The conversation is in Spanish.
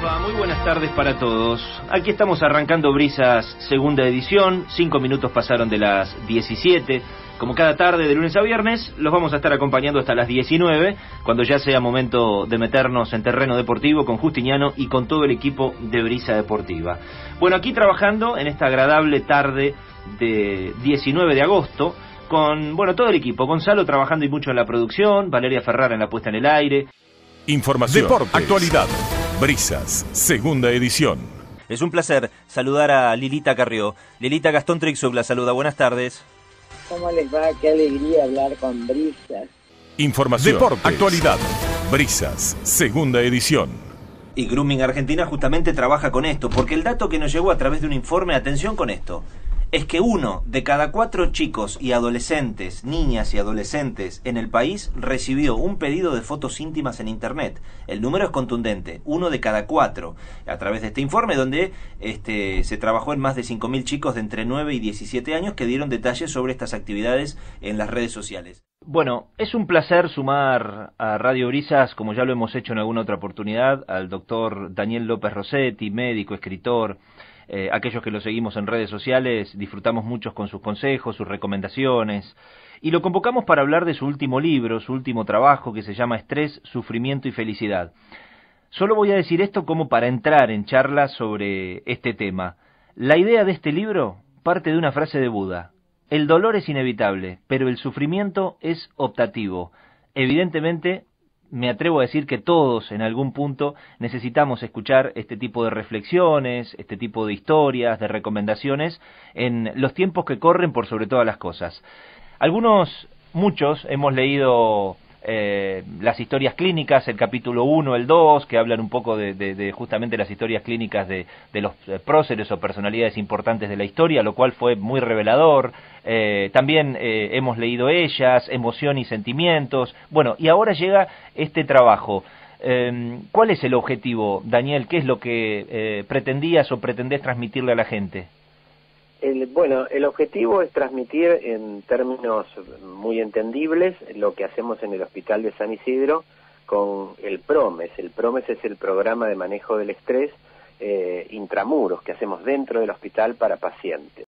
les va? Muy buenas tardes para todos. Aquí estamos arrancando Brisas segunda edición. Cinco minutos pasaron de las 17. Como cada tarde de lunes a viernes, los vamos a estar acompañando hasta las 19, cuando ya sea momento de meternos en terreno deportivo con Justiniano y con todo el equipo de Brisa Deportiva. Bueno, aquí trabajando en esta agradable tarde de 19 de agosto, con bueno todo el equipo. Gonzalo trabajando y mucho en la producción, Valeria Ferrara en la puesta en el aire. Información, actualidad, Brisas, segunda edición. Es un placer saludar a Lilita Carrió. Lilita Gastón Trixub la saluda. Buenas tardes. ¿Cómo les va? Qué alegría hablar con Brisas. Información, actualidad, Brisas, segunda edición. Y Grooming Argentina justamente trabaja con esto, porque el dato que nos llegó a través de un informe, atención con esto, es que uno de cada cuatro chicos y adolescentes, niñas y adolescentes en el país recibió un pedido de fotos íntimas en Internet. El número es contundente, uno de cada cuatro, a través de este informe donde este, se trabajó en más de 5.000 chicos de entre 9 y 17 años que dieron detalles sobre estas actividades en las redes sociales. Bueno, es un placer sumar a Radio Brisas, como ya lo hemos hecho en alguna otra oportunidad, al doctor Daniel López Rossetti, médico, escritor, eh, aquellos que lo seguimos en redes sociales disfrutamos mucho con sus consejos, sus recomendaciones, y lo convocamos para hablar de su último libro, su último trabajo que se llama Estrés, Sufrimiento y Felicidad. Solo voy a decir esto como para entrar en charlas sobre este tema. La idea de este libro parte de una frase de Buda. El dolor es inevitable, pero el sufrimiento es optativo. Evidentemente, me atrevo a decir que todos en algún punto necesitamos escuchar este tipo de reflexiones, este tipo de historias, de recomendaciones en los tiempos que corren por sobre todas las cosas. Algunos, muchos, hemos leído eh, las historias clínicas, el capítulo 1, el 2, que hablan un poco de, justamente las historias clínicas de, los eh, próceres o personalidades importantes de la historia, lo cual fue muy revelador. Eh, también hemos leído ellas, emoción y sentimientos. Bueno, y ahora llega este trabajo. ¿Cuál es el objetivo, Daniel? ¿Qué es lo que pretendías o pretendés transmitirle a la gente? Bueno, el objetivo es transmitir en términos muy entendibles lo que hacemos en el Hospital de San Isidro con el PROMES. El PROMES es el programa de manejo del estrés eh, intramuros que hacemos dentro del hospital para pacientes.